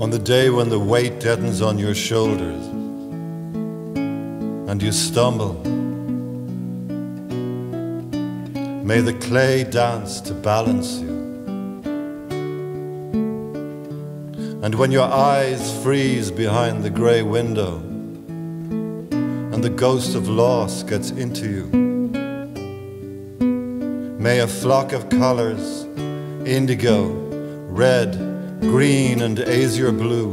On the day when the weight deadens on your shoulders and you stumble, may the clay dance to balance you. And when your eyes freeze behind the grey window and the ghost of loss gets into you, may a flock of colors, indigo, red, green, and azure blue,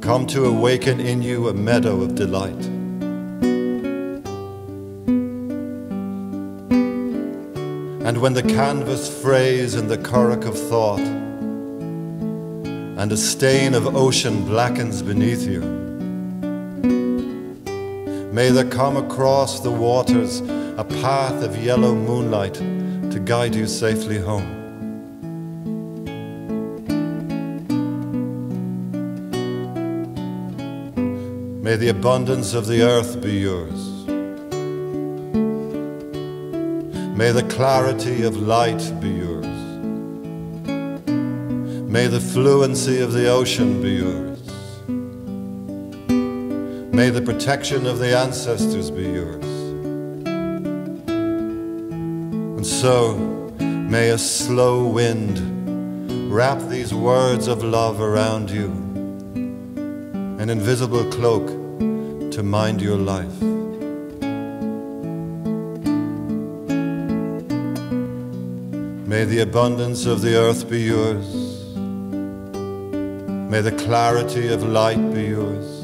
come to awaken in you a meadow of delight. And when the canvas frays in the currach of thought, and a stain of ocean blackens beneath you, may there come across the waters a path of yellow moonlight to guide you safely home. May the abundance of the earth be yours. May the clarity of light be yours. May the fluency of the ocean be yours. May the protection of the ancestors be yours. And so, may a slow wind wrap these words of love around you, an invisible cloak to mind your life. May the abundance of the earth be yours. May the clarity of light be yours.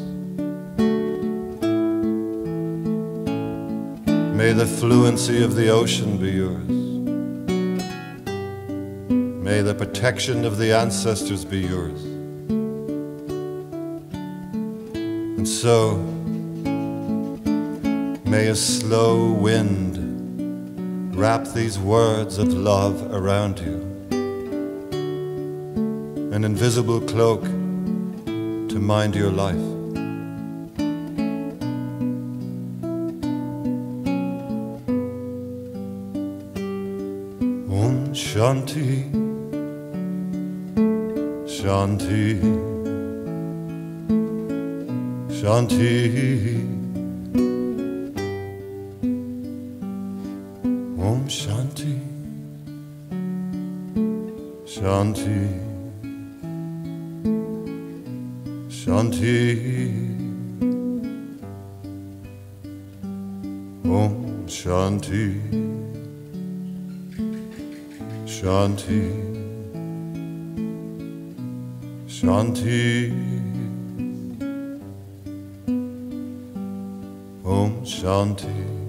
May the fluency of the ocean be yours. May the protection of the ancestors be yours. And so, may a slow wind wrap these words of love around you, an invisible cloak to mind your life. Om Shanti, Shanti, Shanti. Om Shanti, Shanti, Shanti. Om Shanti, Shanti, Shanti. Om Shanti.